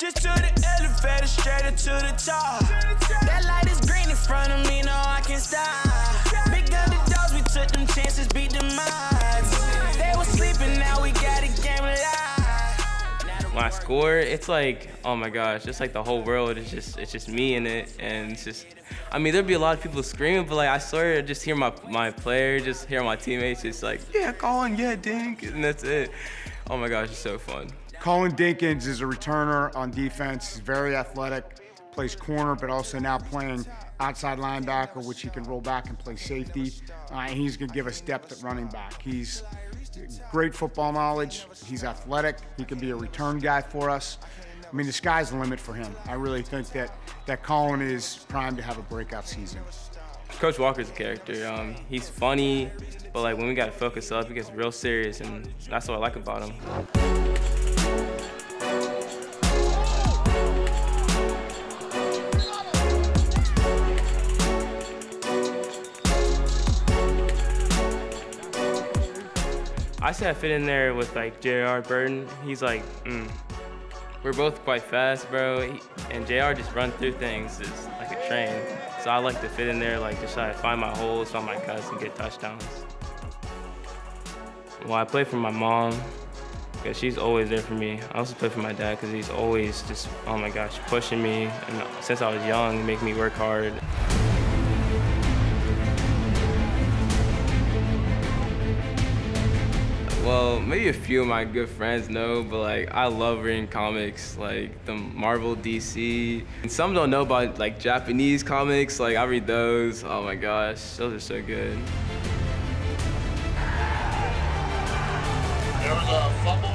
Just to the elevator, straight up to the top. That light is green in front of me, no, I can't stop. Big we took them chances, beat them odds. They were sleeping, now we got a game alive. I score, it's like, oh my gosh, just like the whole world is just, it's just me in it, and it's just, I mean, there'd be a lot of people screaming, but like, I swear, I just hear my my player, just hear my teammates, just like, yeah, Kolin, yeah, Dink, and that's it. Oh my gosh, it's so fun. Kolin Dinkins is a returner on defense. He's very athletic, plays corner, but also now playing outside linebacker, which he can roll back and play safety. Uh, and he's going to give us depth at running back. He's great football knowledge. He's athletic. He can be a return guy for us. I mean, the sky's the limit for him. I really think that, that Kolin is primed to have a breakout season. Coach Walker's a character. Um, he's funny, but like when we gotta focus up, he gets real serious, and that's what I like about him. I say I fit in there with like J.R. Burton. He's like, mm. we're both quite fast, bro. He, and J.R. just run through things it's like a train. So I like to fit in there, like just try to find my holes, find my cuts, and get touchdowns. Well, I play for my mom because she's always there for me. I also play for my dad because he's always just, oh my gosh, pushing me. And since I was young, make me work hard. Well, maybe a few of my good friends know, but like I love reading comics, like the Marvel, DC. And some don't know about like Japanese comics, like I read those. Oh my gosh, those are so good. There was a fumble